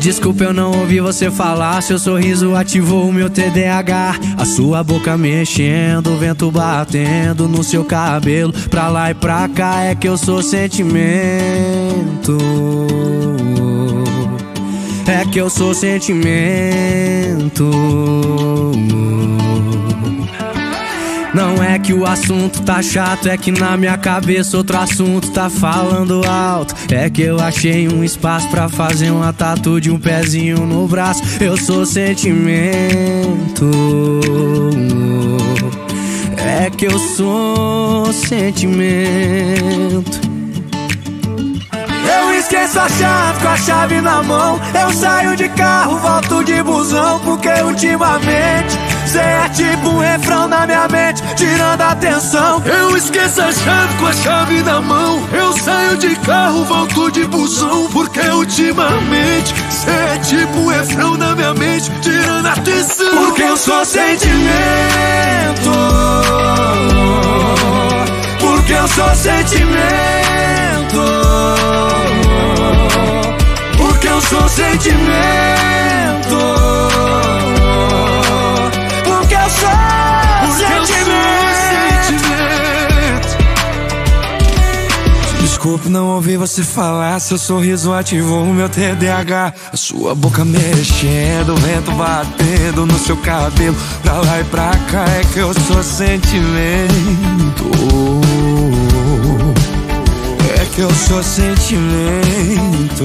Desculpa eu não ouvi você falar. Seu sorriso ativou o meu TDAH. A sua boca mexendo, o vento batendo no seu cabelo. Pra lá e pra cá é que eu sou sentimento. É que eu sou sentimento. É que o assunto tá chato, é que na minha cabeça outro assunto tá falando alto. É que eu achei um espaço pra fazer uma tatu de um pezinho no braço. Eu sou sentimento. É que eu sou sentimento. Eu esqueço a chave com a chave na mão. Eu saio de carro, volto de busão, porque ultimamente cê é tipo um refrão na minha mente, tirando a atenção. Eu esqueço a chave com a chave na mão. Eu saio de carro, volto de busão, porque ultimamente cê é tipo um refrão na minha mente, tirando a atenção. Porque eu sou sentimento. Porque eu sou sentimento. Porque eu sou sentimento. Desculpe não ouvir você falar. Seu sorriso ativou o meu TDAH. A sua boca mexendo, o vento batendo no seu cabelo. Pra lá e pra cá é que eu sou sentimento. É que eu sou sentimento.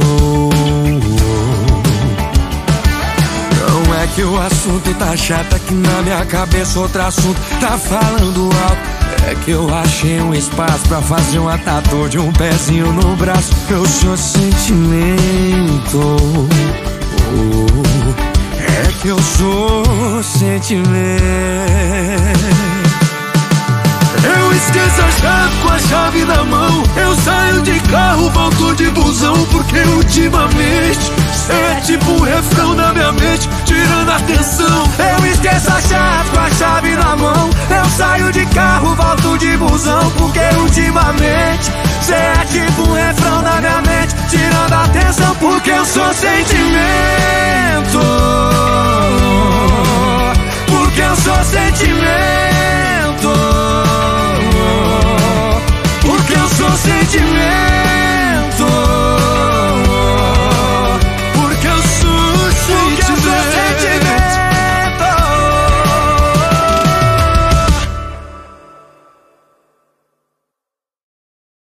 Não é que o assunto tá chato, é que na minha cabeça outro assunto tá falando alto. É que eu achei um espaço pra fazer uma tatu de um pezinho no braço. Eu sou sentimento. É que eu sou sentimento. Eu esqueço a chave com a chave na mão. Eu saio de carro, volto de busão, porque ultimamente cê é tipo um refrão na minha mente, tirando a atenção. Eu esqueço a chave com a chave na mão. De busão. Porque ultimamente cê é tipo um